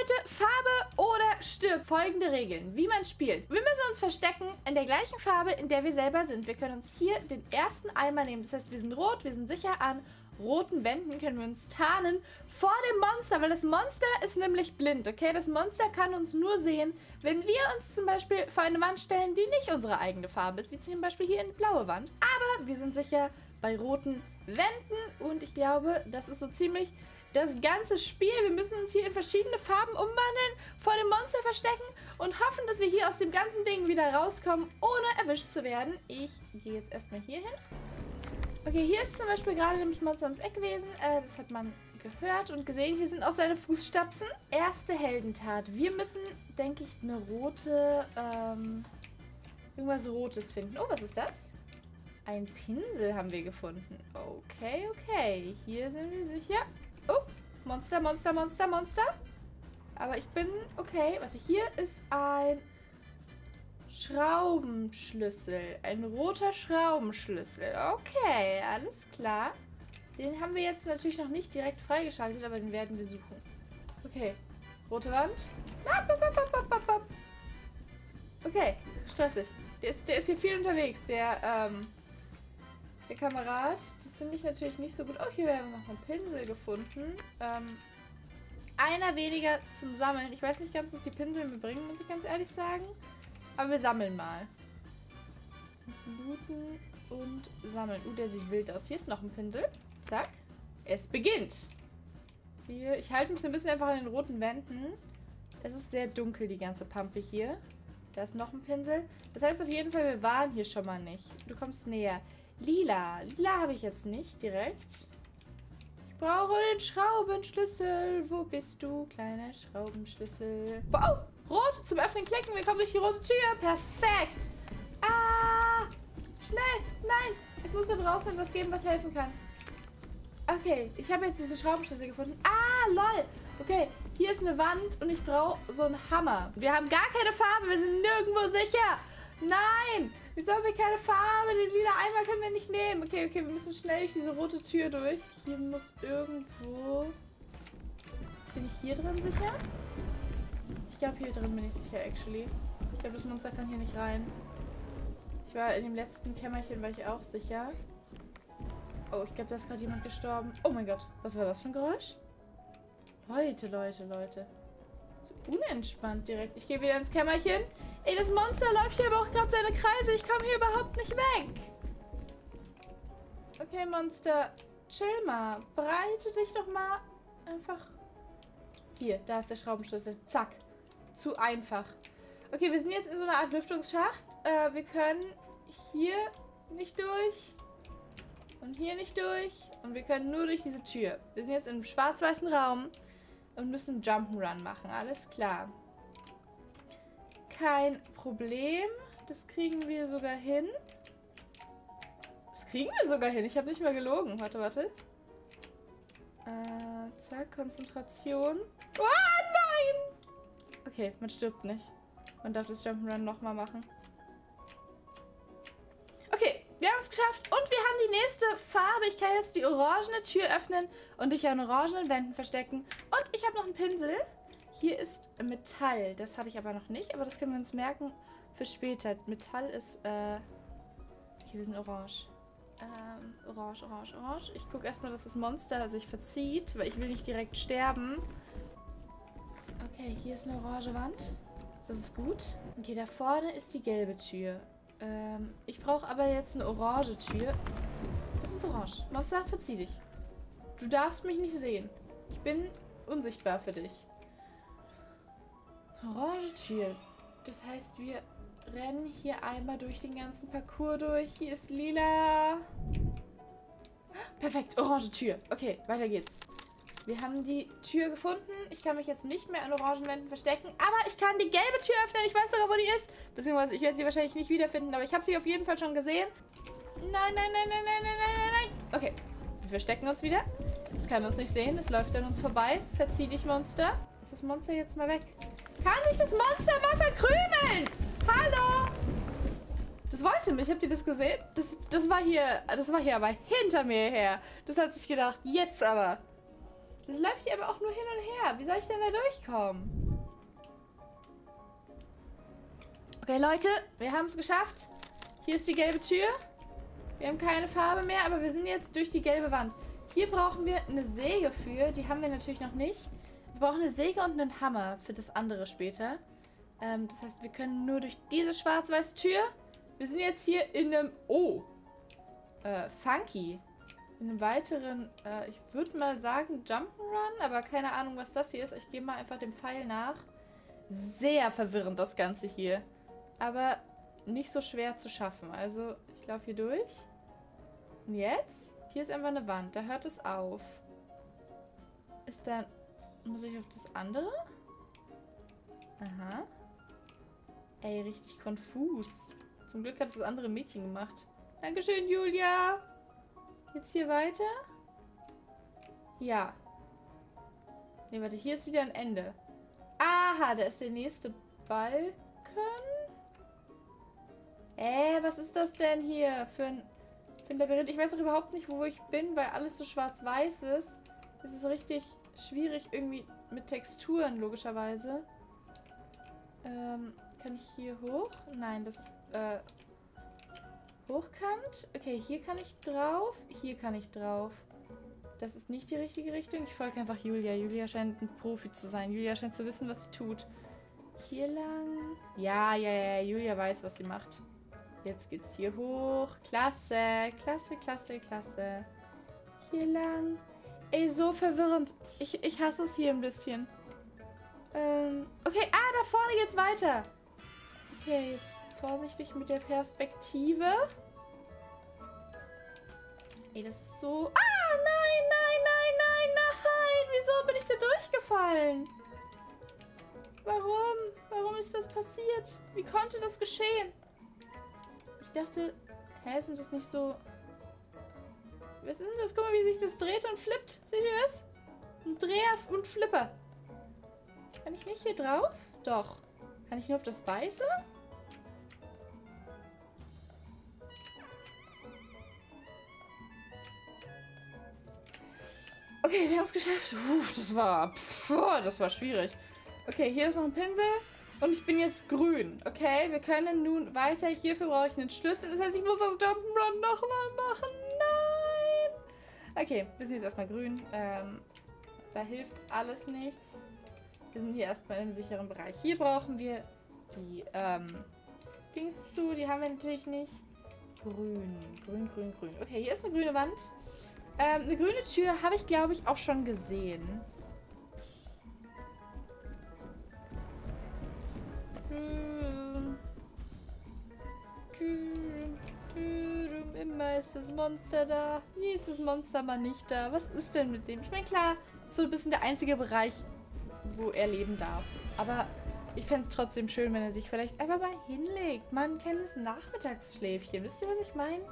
heute Farbe oder stirb. Folgende Regeln, wie man spielt. Wir müssen uns verstecken in der gleichen Farbe, in der wir selber sind. Wir können uns hier den ersten Eimer nehmen. Das heißt, wir sind rot, wir sind sicher an roten Wänden können wir uns tarnen vor dem Monster, weil das Monster ist nämlich blind, okay? Das Monster kann uns nur sehen, wenn wir uns zum Beispiel vor eine Wand stellen, die nicht unsere eigene Farbe ist, wie zum Beispiel hier eine blaue Wand. Aber wir sind sicher bei roten Wänden und ich glaube, das ist so ziemlich das ganze Spiel. Wir müssen uns hier in verschiedene Farben umwandeln, vor dem Monster verstecken und hoffen, dass wir hier aus dem ganzen Ding wieder rauskommen, ohne erwischt zu werden. Ich gehe jetzt erstmal hier hin. Okay, hier ist zum Beispiel gerade nämlich ein Monster ums Eck gewesen. Äh, das hat man gehört und gesehen. Hier sind auch seine Fußstapsen. Erste Heldentat. Wir müssen, denke ich, eine rote, ähm, irgendwas Rotes finden. Oh, was ist das? Ein Pinsel haben wir gefunden. Okay, okay. Hier sind wir sicher. Oh, Monster, Monster, Monster, Monster. Aber ich bin... Okay, warte. Hier ist ein Schraubenschlüssel. Ein roter Schraubenschlüssel. Okay, alles klar. Den haben wir jetzt natürlich noch nicht direkt freigeschaltet, aber den werden wir suchen. Okay. Rote Wand. Okay, stressig. Der ist, der ist hier viel unterwegs, der, ähm, der Kamerad. Das finde ich natürlich nicht so gut. Oh, hier haben wir noch einen Pinsel gefunden. Ähm, einer weniger zum Sammeln. Ich weiß nicht ganz, was die Pinsel mir bringen, muss ich ganz ehrlich sagen. Aber wir sammeln mal. Looten und sammeln. Uh, der sieht wild aus. Hier ist noch ein Pinsel. Zack. Es beginnt. Hier, ich halte mich so ein bisschen einfach an den roten Wänden. Es ist sehr dunkel, die ganze Pampe hier. Da ist noch ein Pinsel. Das heißt auf jeden Fall, wir waren hier schon mal nicht. Du kommst näher. Lila. Lila habe ich jetzt nicht direkt. Ich brauche den Schraubenschlüssel. Wo bist du, kleiner Schraubenschlüssel? Wow! Rot zum Öffnen klicken. Wir kommen durch die rote Tür. Perfekt. Ah! Schnell! Nein! Es muss da draußen etwas geben, was helfen kann. Okay, ich habe jetzt diese Schraubenschlüssel gefunden. Ah, lol. Okay, hier ist eine Wand und ich brauche so einen Hammer. Wir haben gar keine Farbe. Wir sind nirgendwo sicher. Nein! Wieso haben wir keine Farbe? Den lila Eimer können wir nicht nehmen. Okay, okay, wir müssen schnell durch diese rote Tür durch. Hier muss irgendwo... Bin ich hier drin sicher? Ich glaube, hier drin bin ich sicher, actually. Ich glaube, das Monster kann hier nicht rein. Ich war in dem letzten Kämmerchen, war ich auch sicher. Oh, ich glaube, da ist gerade jemand gestorben. Oh mein Gott, was war das für ein Geräusch? Leute, Leute, Leute. So unentspannt direkt. Ich gehe wieder ins Kämmerchen. Ey, das Monster läuft hier aber auch gerade seine Kreise. Ich komme hier überhaupt nicht weg. Okay, Monster. Chill mal. Breite dich doch mal einfach... Hier, da ist der Schraubenschlüssel. Zack. Zu einfach. Okay, wir sind jetzt in so einer Art Lüftungsschacht. Äh, wir können hier nicht durch. Und hier nicht durch. Und wir können nur durch diese Tür. Wir sind jetzt im schwarz-weißen Raum und müssen Jump'n'Run machen. Alles klar. Kein Problem. Das kriegen wir sogar hin. Das kriegen wir sogar hin. Ich habe nicht mal gelogen. Warte, warte. Äh, zack, Konzentration. Oh, nein! Okay, man stirbt nicht. Man darf das Jump'n'Run nochmal machen. Okay, wir haben es geschafft. Und wir haben die nächste Farbe. Ich kann jetzt die orangene Tür öffnen und dich an orangenen Wänden verstecken. Und ich habe noch einen Pinsel. Hier ist Metall. Das habe ich aber noch nicht. Aber das können wir uns merken für später. Metall ist, äh... Okay, wir sind orange. Ähm, orange, orange, orange. Ich gucke erstmal, dass das Monster sich verzieht, weil ich will nicht direkt sterben. Okay, hier ist eine orange Wand. Das ist gut. Okay, da vorne ist die gelbe Tür. Ähm, ich brauche aber jetzt eine orange Tür. Das ist orange. Monster, verzieh dich. Du darfst mich nicht sehen. Ich bin unsichtbar für dich. Orange Tür. Das heißt, wir rennen hier einmal durch den ganzen Parcours durch. Hier ist lila. Perfekt, orange Tür. Okay, weiter geht's. Wir haben die Tür gefunden. Ich kann mich jetzt nicht mehr an Orangenwänden verstecken. Aber ich kann die gelbe Tür öffnen. Ich weiß sogar, wo die ist. Beziehungsweise ich werde sie wahrscheinlich nicht wiederfinden. Aber ich habe sie auf jeden Fall schon gesehen. Nein, nein, nein, nein, nein, nein, nein, nein. Okay, wir verstecken uns wieder. Es kann uns nicht sehen. Es läuft an uns vorbei. Verzieh dich, Monster. Das Monster jetzt mal weg? Kann sich das Monster mal verkrümeln? Hallo? Das wollte mich. Habt ihr das gesehen? Das, das war hier, das war hier aber hinter mir her. Das hat sich gedacht, jetzt aber. Das läuft hier aber auch nur hin und her. Wie soll ich denn da durchkommen? Okay, Leute, wir haben es geschafft. Hier ist die gelbe Tür. Wir haben keine Farbe mehr, aber wir sind jetzt durch die gelbe Wand. Hier brauchen wir eine Säge für. Die haben wir natürlich noch nicht. Wir brauchen eine Säge und einen Hammer für das andere später. Ähm, das heißt, wir können nur durch diese schwarz-weiße Tür. Wir sind jetzt hier in einem... Oh. Äh, funky. In einem weiteren, äh, ich würde mal sagen Jump'n'Run, aber keine Ahnung, was das hier ist. Ich gehe mal einfach dem Pfeil nach. Sehr verwirrend, das Ganze hier. Aber nicht so schwer zu schaffen. Also, ich laufe hier durch. Und jetzt? Hier ist einfach eine Wand. Da hört es auf. Ist dann... Muss ich auf das andere? Aha. Ey, richtig konfus. Zum Glück hat das andere Mädchen gemacht. Dankeschön, Julia. Jetzt hier weiter? Ja. Ne, warte, hier ist wieder ein Ende. Aha, da ist der nächste Balken. Äh, was ist das denn hier für ein, für ein Labyrinth? Ich weiß doch überhaupt nicht, wo ich bin, weil alles so schwarz-weiß ist. Es ist richtig schwierig irgendwie mit Texturen, logischerweise. Ähm, kann ich hier hoch? Nein, das ist, äh, hochkant. Okay, hier kann ich drauf. Hier kann ich drauf. Das ist nicht die richtige Richtung. Ich folge einfach Julia. Julia scheint ein Profi zu sein. Julia scheint zu wissen, was sie tut. Hier lang. Ja, ja, ja. Julia weiß, was sie macht. Jetzt geht's hier hoch. Klasse, klasse, klasse, klasse. Hier lang. Ey, so verwirrend. Ich, ich hasse es hier ein bisschen. Ähm, okay, ah, da vorne geht's weiter. Okay, jetzt vorsichtig mit der Perspektive. Ey, das ist so... Ah, nein, nein, nein, nein, nein. Wieso bin ich da durchgefallen? Warum? Warum ist das passiert? Wie konnte das geschehen? Ich dachte, hä, sind das nicht so... Was ist denn das? Guck mal, wie sich das dreht und flippt. Seht ihr das? Ein Dreher und Flipper. Kann ich nicht hier drauf? Doch. Kann ich nur auf das Weiße? Okay, wir haben es geschafft. Uff, das war... Pff, das war schwierig. Okay, hier ist noch ein Pinsel. Und ich bin jetzt grün. Okay, wir können nun weiter. Hierfür brauche ich einen Schlüssel. Das heißt, ich muss das Jump'n'Run nochmal machen. Okay, wir sind jetzt erstmal grün. Ähm, da hilft alles nichts. Wir sind hier erstmal im sicheren Bereich. Hier brauchen wir die ähm, Dings zu. Die haben wir natürlich nicht. Grün, grün, grün, grün. Okay, hier ist eine grüne Wand. Ähm, eine grüne Tür habe ich, glaube ich, auch schon gesehen. Immer ist das Monster da. Nie ist das Monster mal nicht da. Was ist denn mit dem? Ich meine, klar, ist so ein bisschen der einzige Bereich, wo er leben darf. Aber ich fände es trotzdem schön, wenn er sich vielleicht einfach mal hinlegt. Man kennt das Nachmittagsschläfchen. Wisst ihr, was ich meine?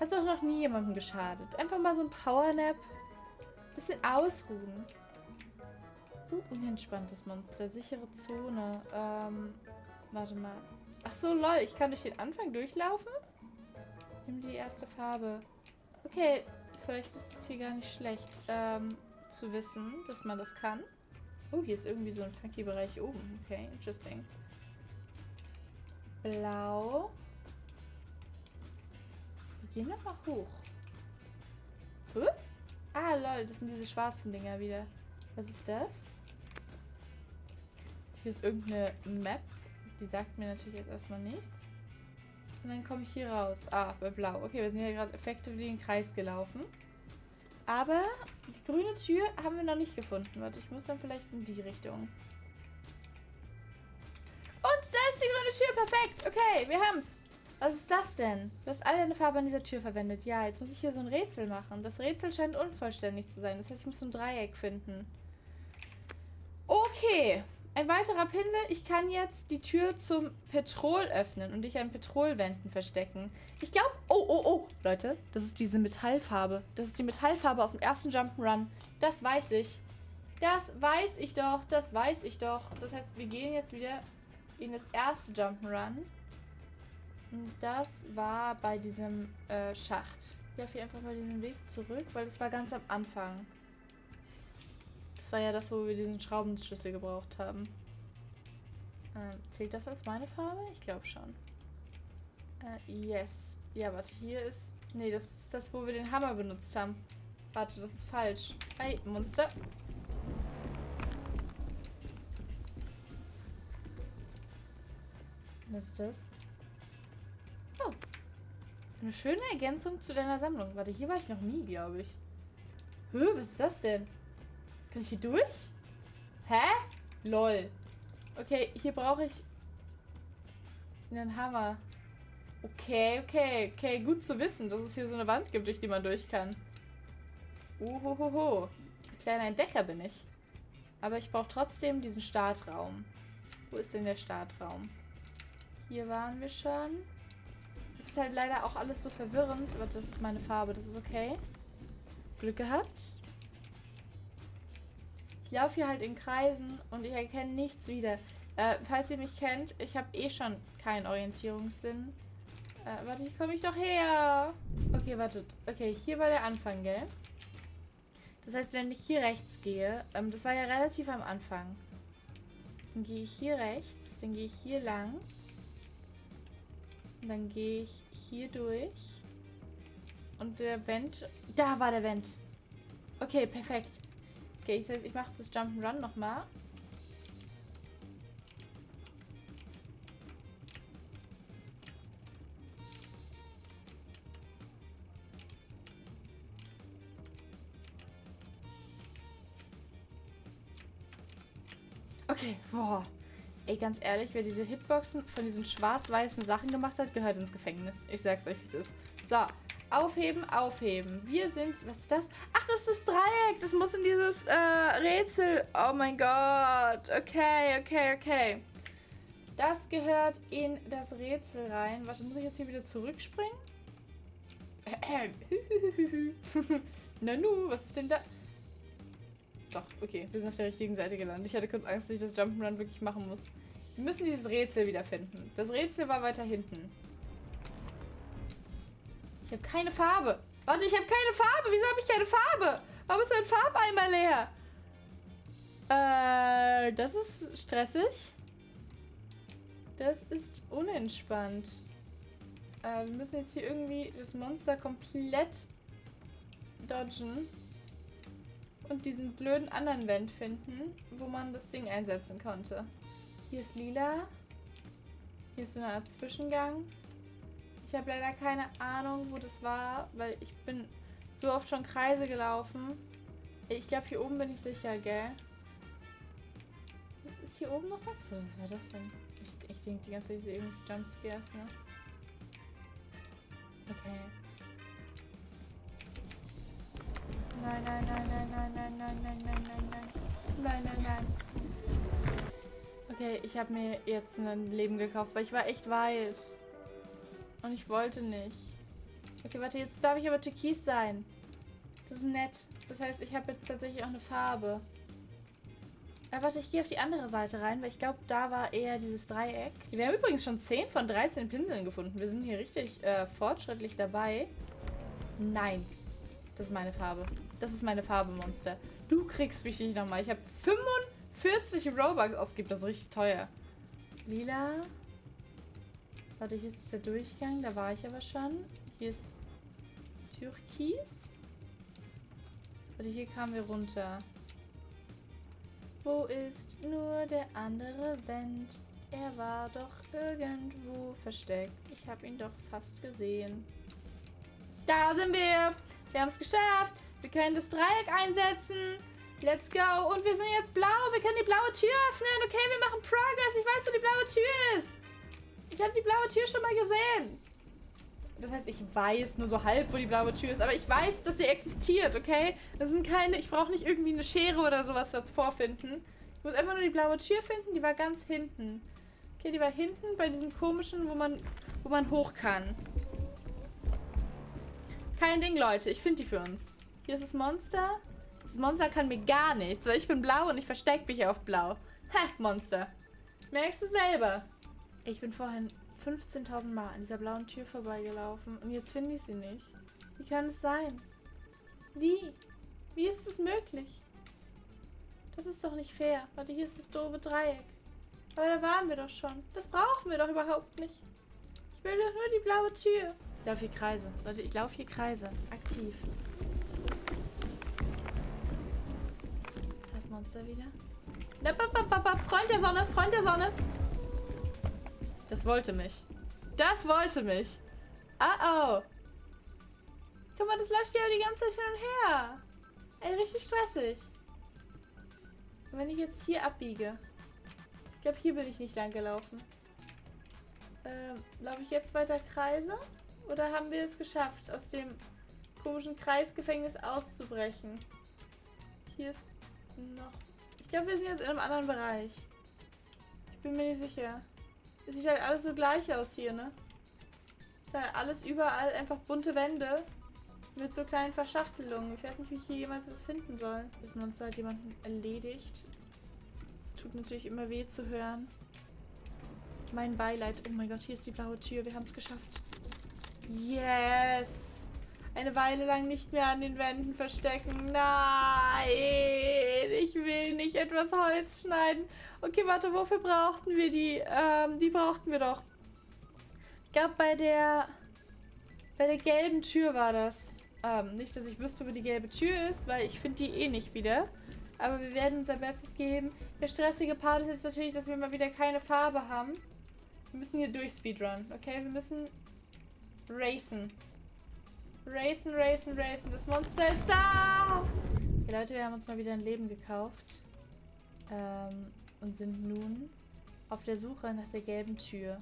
Hat doch noch nie jemandem geschadet. Einfach mal so ein Powernap. Bisschen ausruhen. So unentspanntes Monster. Sichere Zone. Ähm, warte mal. Ach so, lol. Ich kann durch den Anfang durchlaufen? Nimm die erste Farbe. Okay, vielleicht ist es hier gar nicht schlecht, ähm, zu wissen, dass man das kann. Oh, hier ist irgendwie so ein funky Bereich oben. Okay, interesting. Blau. Wir gehen nochmal hoch. Huh? Ah, lol, das sind diese schwarzen Dinger wieder. Was ist das? Hier ist irgendeine Map. Die sagt mir natürlich jetzt erstmal nichts. Und dann komme ich hier raus. Ah, bei blau. Okay, wir sind hier gerade effektiv den Kreis gelaufen. Aber die grüne Tür haben wir noch nicht gefunden. Warte, ich muss dann vielleicht in die Richtung. Und da ist die grüne Tür. Perfekt. Okay, wir haben's. Was ist das denn? Du hast alle deine Farbe an dieser Tür verwendet. Ja, jetzt muss ich hier so ein Rätsel machen. Das Rätsel scheint unvollständig zu sein. Das heißt, ich muss so ein Dreieck finden. Okay. Ein weiterer Pinsel. Ich kann jetzt die Tür zum Petrol öffnen und dich an Petrolwänden verstecken. Ich glaube... Oh, oh, oh. Leute, das ist diese Metallfarbe. Das ist die Metallfarbe aus dem ersten Jump'n'Run. Das weiß ich. Das weiß ich doch. Das weiß ich doch. Das heißt, wir gehen jetzt wieder in das erste Jump'n'Run. Das war bei diesem äh, Schacht. Ich laufe hier einfach mal den Weg zurück, weil das war ganz am Anfang. Das war ja das, wo wir diesen Schraubenschlüssel gebraucht haben. Ähm, zählt das als meine Farbe? Ich glaube schon. Äh, yes. Ja, warte, hier ist... Nee, das ist das, wo wir den Hammer benutzt haben. Warte, das ist falsch. Ey, Monster. Was ist das? Oh. Eine schöne Ergänzung zu deiner Sammlung. Warte, hier war ich noch nie, glaube ich. Hä, was ist das denn? Kann ich hier durch? Hä? Lol. Okay, hier brauche ich einen Hammer. Okay, okay, okay. Gut zu wissen, dass es hier so eine Wand gibt, durch die man durch kann. Uhohoho. Ein kleiner Entdecker bin ich. Aber ich brauche trotzdem diesen Startraum. Wo ist denn der Startraum? Hier waren wir schon. Es ist halt leider auch alles so verwirrend. Aber das ist meine Farbe, das ist okay. Glück gehabt. Laufe hier halt in Kreisen und ich erkenne nichts wieder. Äh, falls ihr mich kennt, ich habe eh schon keinen Orientierungssinn. Äh, warte, ich komme ich doch her. Okay, wartet. Okay, hier war der Anfang, gell? Das heißt, wenn ich hier rechts gehe, ähm, das war ja relativ am Anfang. Dann gehe ich hier rechts, dann gehe ich hier lang. Und dann gehe ich hier durch. Und der Vent, da war der Vent. Okay, perfekt. Okay, heißt, ich mache das Jump'n'Run nochmal. Okay, boah. Ey, ganz ehrlich, wer diese Hitboxen von diesen schwarz-weißen Sachen gemacht hat, gehört ins Gefängnis. Ich sag's euch, wie es ist. So, aufheben, aufheben. Wir sind, was ist das? Ist das Dreieck. Das muss in dieses äh, Rätsel. Oh mein Gott. Okay, okay, okay. Das gehört in das Rätsel rein. Warte, muss ich jetzt hier wieder zurückspringen? Nanu, was ist denn da? Doch, okay, wir sind auf der richtigen Seite gelandet. Ich hatte kurz Angst, dass ich das Jump'n'Run wirklich machen muss. Wir müssen dieses Rätsel wiederfinden. Das Rätsel war weiter hinten. Ich habe keine Farbe. Warte, ich habe keine Farbe. Wieso habe ich keine Farbe? Warum ist mein Farbeimer leer? Äh, das ist stressig. Das ist unentspannt. Äh, wir müssen jetzt hier irgendwie das Monster komplett dodgen und diesen blöden anderen Vent finden, wo man das Ding einsetzen konnte. Hier ist lila. Hier ist so eine Art Zwischengang. Ich habe leider keine Ahnung, wo das war, weil ich bin so oft schon Kreise gelaufen. Ich glaube, hier oben bin ich sicher, gell? Ist hier oben noch was? Was war das denn? Ich, ich denke die ganze Zeit, ich sehe irgendwie Jumpscares, ne? Okay. Nein, nein, nein, nein, nein, nein, nein, nein, nein, nein, nein. Nein, nein, nein. Okay, ich habe mir jetzt ein Leben gekauft, weil ich war echt weit. Und ich wollte nicht. Okay, warte, jetzt darf ich aber türkis sein. Das ist nett. Das heißt, ich habe jetzt tatsächlich auch eine Farbe. Aber warte, ich gehe auf die andere Seite rein, weil ich glaube, da war eher dieses Dreieck. Wir haben übrigens schon 10 von 13 Pinseln gefunden. Wir sind hier richtig äh, fortschrittlich dabei. Nein. Das ist meine Farbe. Das ist meine Farbe, Monster. Du kriegst mich nicht nochmal. Ich habe 45 Robux ausgegeben. Das ist richtig teuer. Lila. Warte, hier ist der Durchgang. Da war ich aber schon. Hier ist Türkis. Warte, hier kamen wir runter. Wo ist nur der andere Vent? Er war doch irgendwo versteckt. Ich habe ihn doch fast gesehen. Da sind wir. Wir haben es geschafft. Wir können das Dreieck einsetzen. Let's go. Und wir sind jetzt blau. Wir können die blaue Tür öffnen. Okay, wir machen Progress. Ich weiß, wo die blaue Tür ist. Ich habe die blaue Tür schon mal gesehen. Das heißt, ich weiß nur so halb, wo die blaue Tür ist. Aber ich weiß, dass sie existiert, okay? Das sind keine... Ich brauche nicht irgendwie eine Schere oder sowas davor finden. Ich muss einfach nur die blaue Tür finden. Die war ganz hinten. Okay, die war hinten bei diesem komischen, wo man, wo man hoch kann. Kein Ding, Leute. Ich finde die für uns. Hier ist das Monster. Das Monster kann mir gar nichts, weil ich bin blau und ich verstecke mich auf blau. Hä, Monster. Merkst du selber. Ich bin vorhin 15.000 Mal an dieser blauen Tür vorbeigelaufen und jetzt finde ich sie nicht. Wie kann es sein? Wie? Wie ist es möglich? Das ist doch nicht fair. Warte, hier ist das doofe Dreieck. Aber da waren wir doch schon. Das brauchen wir doch überhaupt nicht. Ich will doch nur die blaue Tür. Ich laufe hier Kreise. Leute, ich laufe hier Kreise. Aktiv. Das Monster wieder. Na, ba, ba, ba. Freund der Sonne, Freund der Sonne. Das wollte mich. Das wollte mich. Ah, oh. Guck mal, das läuft hier die ganze Zeit hin und her. Ey, richtig stressig. Und wenn ich jetzt hier abbiege. Ich glaube, hier bin ich nicht lang gelaufen. Ähm, laufe ich jetzt weiter Kreise? Oder haben wir es geschafft, aus dem komischen Kreisgefängnis auszubrechen? Hier ist noch... Ich glaube, wir sind jetzt in einem anderen Bereich. Ich bin mir nicht sicher. Es sieht halt alles so gleich aus hier, ne? Es ist halt alles überall einfach bunte Wände. Mit so kleinen Verschachtelungen. Ich weiß nicht, wie ich hier jemals was finden soll. Das Monster hat jemanden erledigt. Es tut natürlich immer weh zu hören. Mein Beileid. Oh mein Gott, hier ist die blaue Tür. Wir haben es geschafft. Yes! Eine Weile lang nicht mehr an den Wänden verstecken. Nein! Ich will nicht etwas Holz schneiden. Okay, warte, wofür brauchten wir die? Ähm, die brauchten wir doch. Ich glaube, bei der... Bei der gelben Tür war das. Ähm, nicht, dass ich wüsste, wo die gelbe Tür ist, weil ich finde die eh nicht wieder. Aber wir werden unser Bestes geben. Der stressige Part ist jetzt natürlich, dass wir mal wieder keine Farbe haben. Wir müssen hier durch Speedrun, okay? Wir müssen racen. Racen, racen, racen. Das Monster ist da! Okay, Leute, wir haben uns mal wieder ein Leben gekauft. Ähm, und sind nun auf der Suche nach der gelben Tür.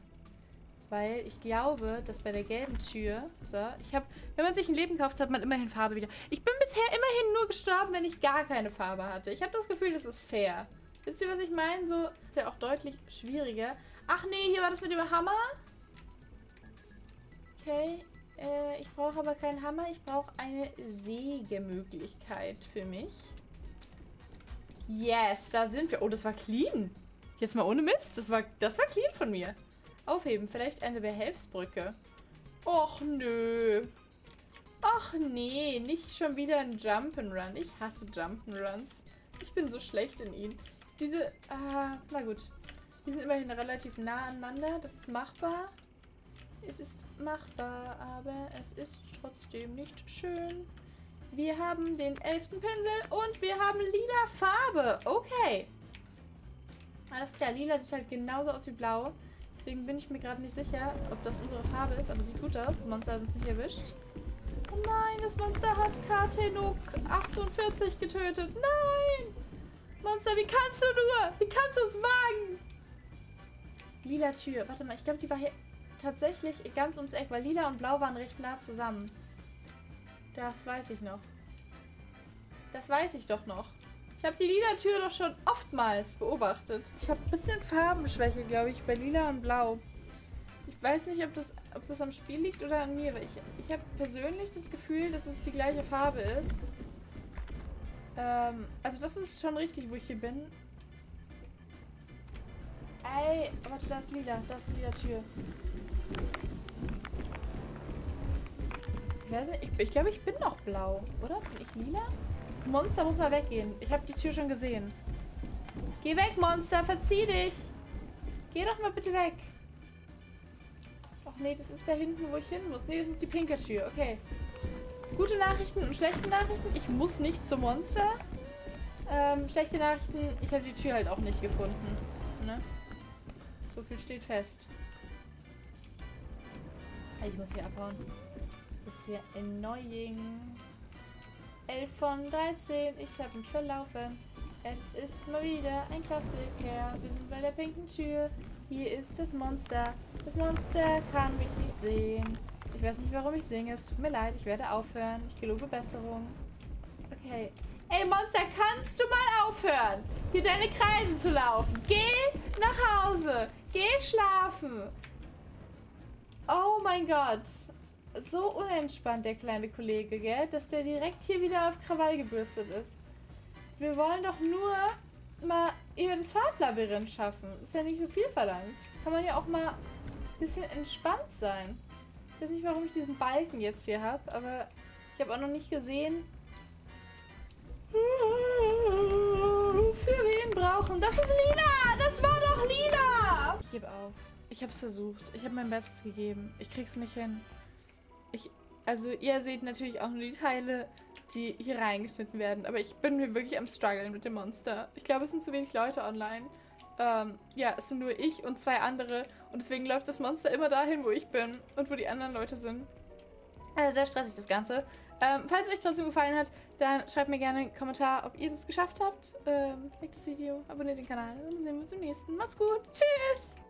Weil ich glaube, dass bei der gelben Tür... So, ich habe... Wenn man sich ein Leben kauft, hat man immerhin Farbe wieder. Ich bin bisher immerhin nur gestorben, wenn ich gar keine Farbe hatte. Ich habe das Gefühl, das ist fair. Wisst ihr, was ich meine? So ist ja auch deutlich schwieriger. Ach nee, hier war das mit dem Hammer. Okay. Äh, ich brauche aber keinen Hammer. Ich brauche eine Sägemöglichkeit für mich. Yes, da sind wir. Oh, das war clean. Jetzt mal ohne Mist. Das war, das war clean von mir. Aufheben. Vielleicht eine Behelfsbrücke. Och, nö. Och, nee. Nicht schon wieder ein Jump'n'Run. Ich hasse Jump'n'Runs. Ich bin so schlecht in ihnen. Diese... Ah, na gut. Die sind immerhin relativ nah aneinander. Das ist machbar. Es ist machbar, aber es ist trotzdem nicht schön. Wir haben den elften Pinsel und wir haben lila Farbe. Okay. Alles klar, lila sieht halt genauso aus wie blau. Deswegen bin ich mir gerade nicht sicher, ob das unsere Farbe ist, aber sieht gut aus. Das Monster hat uns nicht erwischt. Oh nein, das Monster hat Kartenuk 48 getötet. Nein! Monster, wie kannst du nur? Wie kannst du es wagen? Lila Tür. Warte mal, ich glaube, die war hier tatsächlich ganz ums Eck, weil lila und blau waren recht nah zusammen. Das weiß ich noch. Das weiß ich doch noch. Ich habe die lila Tür doch schon oftmals beobachtet. Ich habe ein bisschen Farbenschwäche, glaube ich, bei lila und blau. Ich weiß nicht, ob das, ob das am Spiel liegt oder an mir. Weil ich, ich habe persönlich das Gefühl, dass es die gleiche Farbe ist. Ähm, also das ist schon richtig, wo ich hier bin. Ey, warte, da ist lila. Da ist lila Tür. Ich, ich glaube, ich bin noch blau, oder? Bin ich lila? Das Monster muss mal weggehen. Ich habe die Tür schon gesehen. Geh weg, Monster. Verzieh dich. Geh doch mal bitte weg. Ach nee, das ist da hinten, wo ich hin muss. Nee, das ist die pinke Tür. Okay. Gute Nachrichten und schlechte Nachrichten. Ich muss nicht zum Monster. Ähm, schlechte Nachrichten. Ich habe die Tür halt auch nicht gefunden. Ne? So viel steht fest. Ich muss hier abhauen. Das ist hier annoying. 11 von 13. Ich habe mich verlaufen. Es ist mal wieder ein Klassiker. Wir sind bei der pinken Tür. Hier ist das Monster. Das Monster kann mich nicht sehen. Ich weiß nicht, warum ich singe. Es tut mir leid. Ich werde aufhören. Ich gelobe Besserung. Okay. Ey, Monster, kannst du mal aufhören, hier deine Kreise zu laufen? Geh nach Hause. Geh schlafen. Oh mein Gott so unentspannt, der kleine Kollege, gell? Dass der direkt hier wieder auf Krawall gebürstet ist. Wir wollen doch nur mal über das Farblabyrinth schaffen. Ist ja nicht so viel verlangt. Kann man ja auch mal ein bisschen entspannt sein. Ich weiß nicht, warum ich diesen Balken jetzt hier habe, aber ich habe auch noch nicht gesehen. für wen brauchen. Das ist lila! Das war doch lila! Ich gebe auf. Ich habe es versucht. Ich habe mein Bestes gegeben. Ich krieg's nicht hin. Ich, also ihr seht natürlich auch nur die Teile, die hier reingeschnitten werden. Aber ich bin mir wirklich am struggeln mit dem Monster. Ich glaube, es sind zu wenig Leute online. Ähm, ja, es sind nur ich und zwei andere. Und deswegen läuft das Monster immer dahin, wo ich bin und wo die anderen Leute sind. Also sehr stressig das Ganze. Ähm, falls es euch trotzdem gefallen hat, dann schreibt mir gerne einen Kommentar, ob ihr das geschafft habt. Ähm, liked das Video, abonniert den Kanal und dann sehen wir uns im nächsten. Macht's gut. Tschüss!